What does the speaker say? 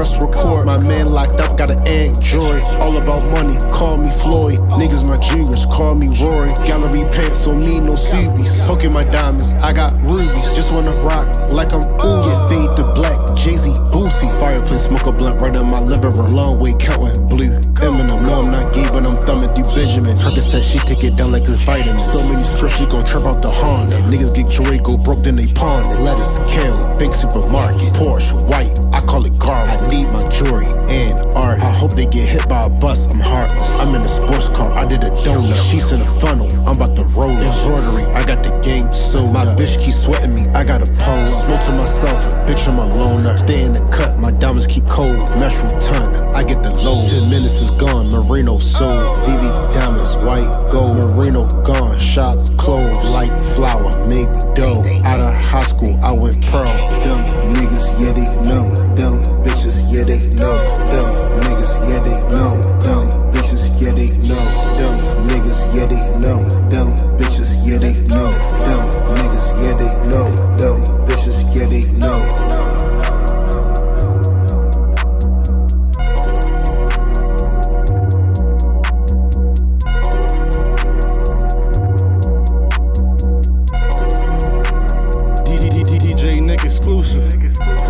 press record. My man locked up, got an Android. All about money, call me Floyd. Niggas my juniors, call me Rory. Gallery pants on me, no sweebies. Poking my diamonds, I got rubies. Just wanna rock like I'm ooh. Get fade to black, Jay Z, Boosie. Fireplace, smoke a blunt right in my living room. Long way counting blue. Eminem, no, I'm not gay, but I'm thumbing through Benjamin. said she take it down like a vitamin. So many scripts, you gon' trip out the Honda. Niggas get joy, go broke, then they pawn it. Let us kale, big supermarket. Porsche, white, I call it garlic. I need my jewelry and art. I hope they get hit by a bus, I'm heartless. I'm in a sports car, I did a donut. She's in a funnel, I'm about to roll it. Embroidery, I got the game so My bitch keep sweating me, I got a pole. Smoke to myself, bitch, I'm a loner. Stay in the cut, my diamonds keep cold. Mesh ton, I get the low. Ten minutes is gone, Marino sold. VV diamonds, white gold. Marino gone, shops closed high school, I went pro. Them niggas, yeah, they know. Them bitches, yeah, they know. Them niggas, yeah, they know. Them bitches, yeah, they know. Them niggas, yeah, they know. Them bitches, yeah, they know. Them niggas, yeah, they know. exclusive.